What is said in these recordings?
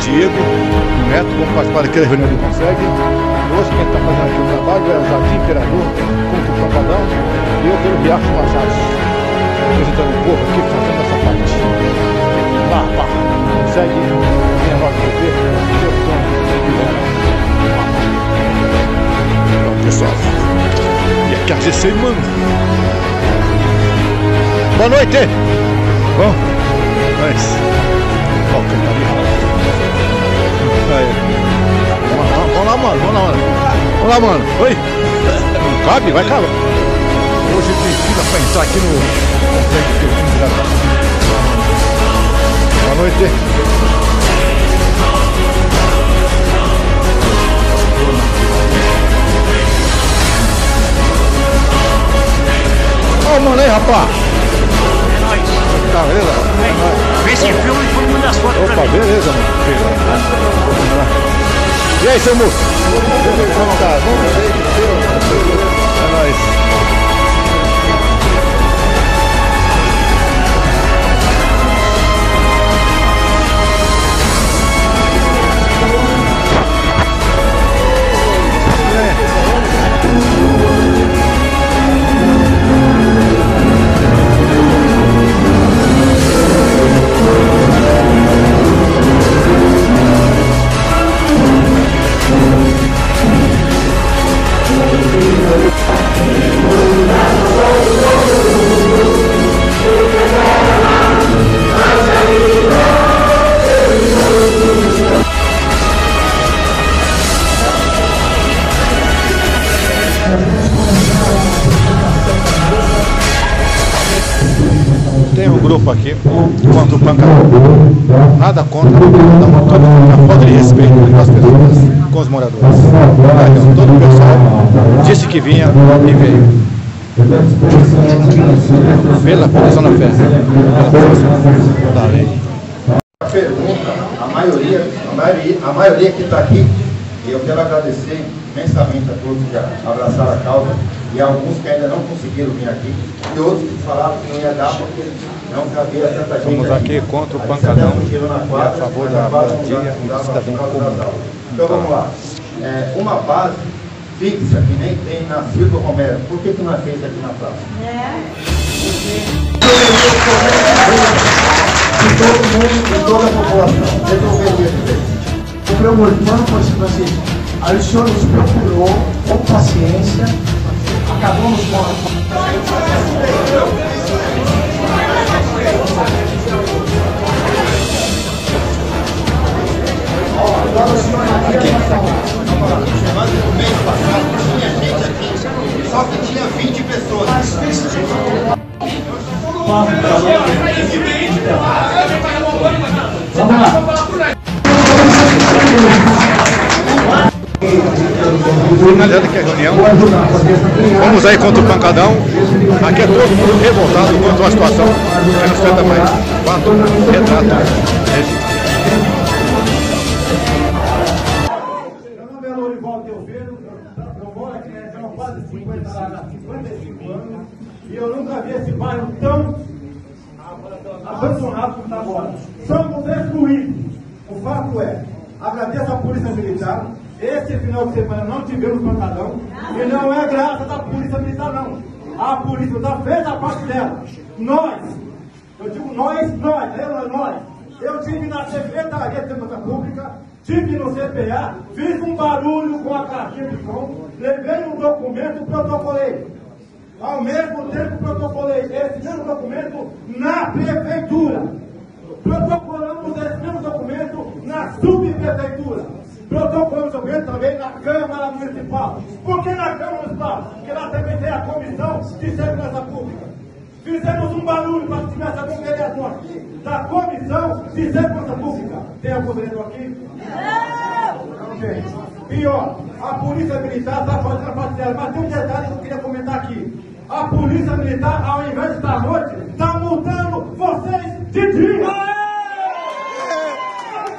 Diego, o Neto, vamos participar daquela reunião do Consegue. Hoje quem está fazendo aqui o trabalho é o Jardim Imperador, contra o Pancadão, e eu pelo Riacho Machado. Apresentando o povo aqui, fazendo essa parte. Lá, pá, consegue, minha voz de TV, seu tom, Então, pessoal, e aqui a GC, mano. Boa noite! Bom, mas. Ó, quem tá Mano. Oi! Não cabe? Vai caber. Hoje tem fila pra entrar aqui no. Boa noite. Ó, oh, mano aí, rapaz. Tá, beleza? Vê se filme e vamos mandar as fotos Opa, pra mim. beleza, mano. Vamos ver É nóis. Tem um grupo aqui contra o pancadão. Nada contra, cada um, mundo uma falta de respeito com as pessoas, com os moradores. Então, todo o pessoal disse que vinha e veio. Pela posição na festa. Pela posição da lei. pergunta, a maioria, a maioria, a maioria que está aqui, eu quero agradecer imensamente a todos que abraçaram a causa, e alguns que ainda não conseguiram vir aqui, e outros que falaram que não ia dar porque não cabia tanta gente. Estamos aqui contra o pancadão e a favor da moradia e do cidadão comum. Então vamos lá. É, uma base fixa, que nem tem na Silvio Romero, por que, que não é feita aqui na praça? de todo mundo, de toda a população. Resolver isso. O Preomorfano foi assim, aí o senhor nos procurou com paciência, acabamos com a... Mas no Finalizando aqui a reunião. Vamos aí contra o pancadão. Aqui é todo mundo revoltado contra a situação que não trata mais. Fato, retrato. Esse. Meu nome Lorival Teoveiro, eu moro aqui na região há quase 50 anos, 55 anos, e eu nunca vi esse bairro tão abandonado como está agora. Somos destruídos. O fato é, agradeço à Polícia Militar, esse final de semana não tivemos pancadão, e não é graças à Polícia Militar não. A Polícia Militar fez a parte dela. Nós, eu digo nós, nós, eu, nós. Eu tive na Secretaria de Segurança Pública, tive no CPA, fiz um barulho com a caixinha de som, levei um documento, protocolei. Ao mesmo tempo, protocolei esse mesmo documento na prefeitura. Protocolamos esse mesmo documento na subprefeitura. Protocolamos o documento também na Câmara Municipal. Por que na Câmara Municipal? Porque lá também tem a Comissão de Segurança Pública. Fizemos um barulho para que tivesse algum vereador aqui da Comissão de Segurança Pública. Tem algum vereador aqui? Não, gente. Pior, a Polícia Militar está fazendo a parte dela. Mas tem um detalhe que eu queria comentar aqui. A Polícia Militar, ao invés de estar à noite, está multando vocês de dia.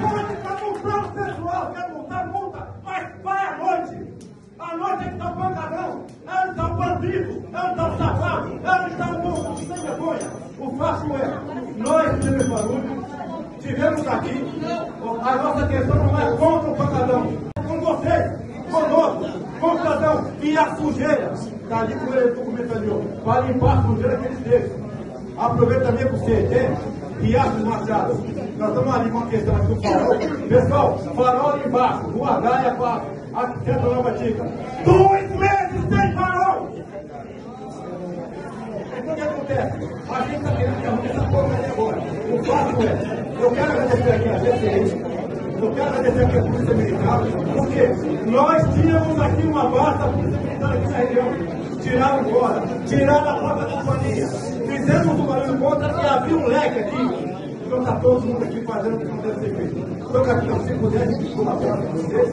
Está multando o pessoal, quer multar, multa, mas vai à noite. À noite é que está o pancadão, é onde está o bandido, é onde está o safado, onde está o moço sem vergonha. O fato é, nós fizemos barulho, tivemos aqui? A nossa questão não é contra o pancadão, é com vocês, conosco, com o cidadão e a sujeira. Está ali com o documento ali, para limpar a sujeira que eles deixam. Aproveita também para o CET e Aços Machado. Nós estamos ali com a questão aqui do farol. Pessoal, farol ali embaixo, Rua H e a, a, a Centro Nova Dica. Dois meses sem farol! O que A gente está querendo que arrume essa porra ali agora. O fato é, eu quero agradecer aqui a DCI, eu quero agradecer aqui a Polícia Militar, porque nós tínhamos aqui uma base da Polícia Militar aqui na região. Tiraram fora, tiraram a própria companhia. Fizemos um barulho contra que havia um leque aqui. Então está todo mundo aqui fazendo o que não deve ser feito. Então, capitão, se puder, a gente colabora com vocês.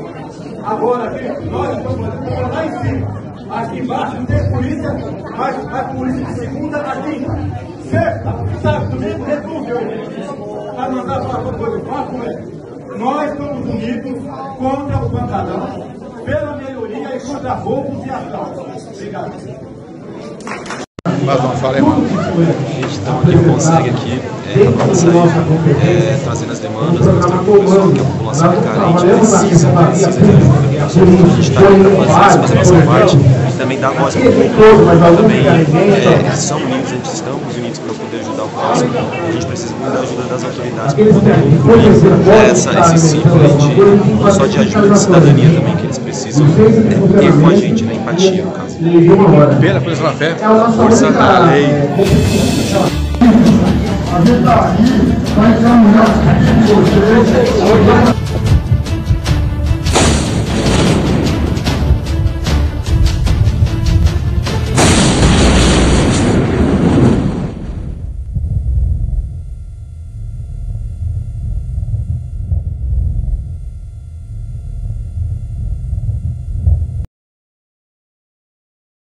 Agora, aqui, nós estamos fazendo lá em cima. Aqui embaixo tem polícia, mas a polícia de segunda a quinta. Sexta, sábado, domingo, resolveu. Para mandar para uma coisa, fato é, nós estamos unidos contra o pancadão, pela melhoria e contra roubos e assaltos. Obrigado. Mas não falei mal. Gente, então aqui o consegue aqui, é, vamos sair é, trazendo as demandas, mostrando para o pessoal que a população é carente, precisa, precisa de ajuda. A gente está aqui para fazer, fazer a nossa parte e também dar voz para o público. Também é, eles são unidos, a gente estamos unidos para poder ajudar o próximo. A gente precisa muito da ajuda das autoridades para poder concluir essa, esse ciclo de, não só de ajuda, de cidadania também que eles precisam é, ter com a gente, na empatia no caso. Pela Polícia da Fé. Força da lei. A gente tá aqui vai caminhar com vocês.